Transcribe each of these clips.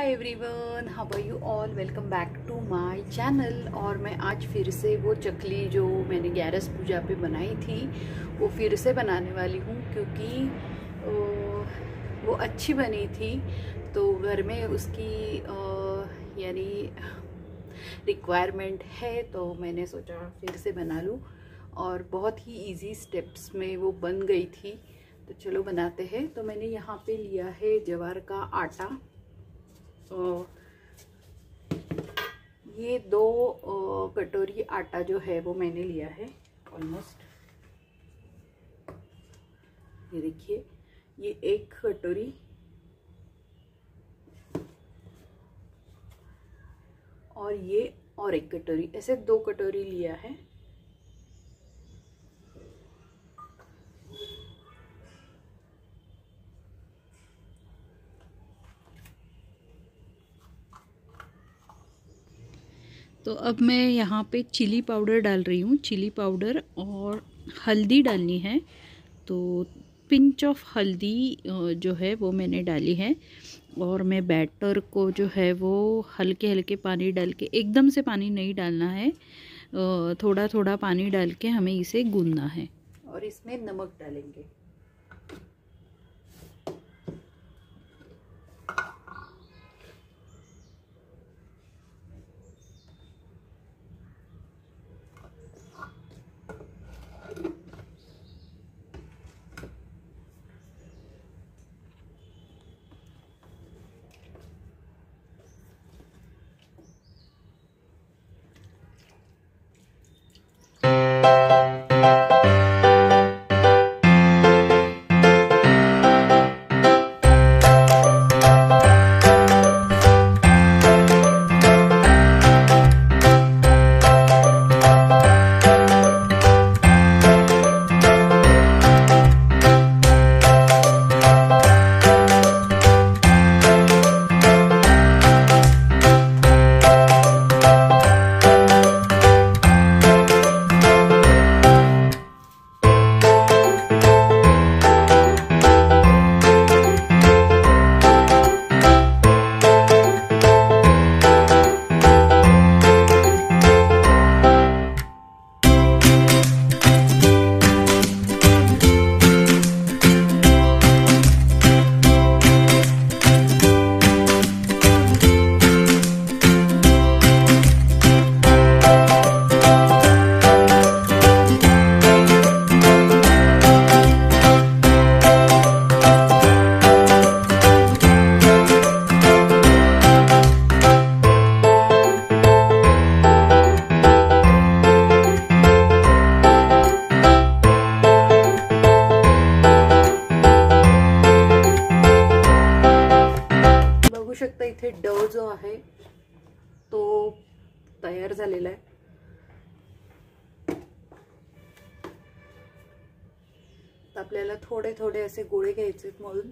Hi everyone how are you all welcome back to my channel और मैं आज फिर से वो चकली जो मैंने ग्यारस पूजा पे बनाई थी, वो फिर से बनाने वाली हूँ क्योंकि वो अच्छी बनी थी। तो घर में उसकी यानी रिक्वायरमेंट है तो मैंने सोचा फिर से बना लूँ और बहुत ही इजी स्टेप्स में वो बन गई थी। तो चलो बनाते हैं। तो मैंने यहाँ पे लिया है जवार का आटा। ये दो कटोरी आटा जो है वो मैंने लिया है ऑलमोस्ट ये देखिए, ये एक कटोरी। और ये और एक कटोरी, ऐसे दो कटोरी लिया है। तो अब मैं यहाँ पे चिली पाउडर डाल रही हूँ, चिली पाउडर और हल्दी डालनी है। तो पिंच ऑफ़ हल्दी जो है वो मैंने डाली है और मैं बैटर को जो है वो हल्के हल्के पानी डाल के, एकदम से पानी नहीं डालना है थोड़ा थोड़ा पानी डाल के हमें इसे गूंदना है। और इसमें नमक डालेंगे। तयार झालेला आहे. आपल्याला थोडे थोडे असे गोळे घ्यायचे म्हणून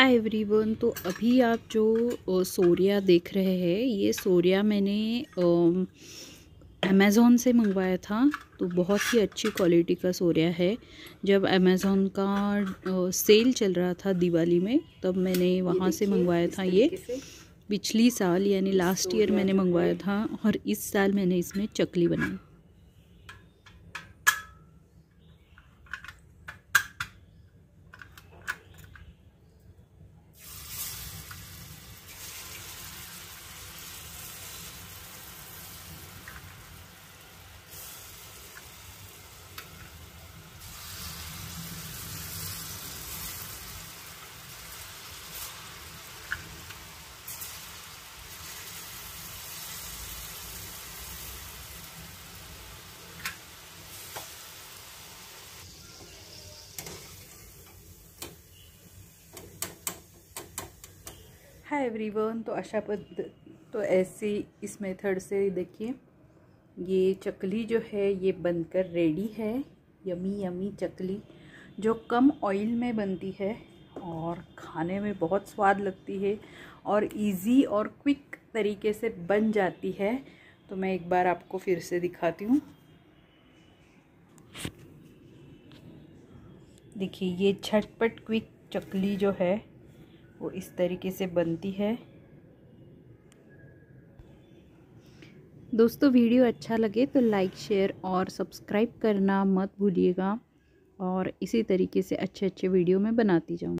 हाय एवरीवन। तो अभी आप जो सोरिया देख रहे हैं ये सोरिया मैंने अमेज़ोन से मंगवाया था। तो बहुत ही अच्छी क्वालिटी का सोरिया है। जब अमेज़ोन का सेल चल रहा था दिवाली में तब मैंने वहाँ से मंगवाया था ये। पिछली साल यानी लास्ट ईयर मैंने मंगवाया था और इस साल मैंने इसमें चकली बनाई। हाय एवरीवन तो अशा पद तो ऐसे इस मेथड से देखिए, ये चकली जो है, ये बनकर रेडी है। यमी यमी चकली, जो कम ऑयल में बनती है और खाने में बहुत स्वाद लगती है और इजी और क्विक तरीके से बन जाती है। तो मैं एक बार आपको फिर से दिखाती हूँ। देखिए, ये झटपट क्विक चकली जो है वो इस तरीके से बनती है। दोस्तों, वीडियो अच्छा लगे तो लाइक, शेयर और सब्सक्राइब करना मत भूलिएगा और इसी तरीके से अच्छे अच्छे वीडियो में बनाती जाऊँ।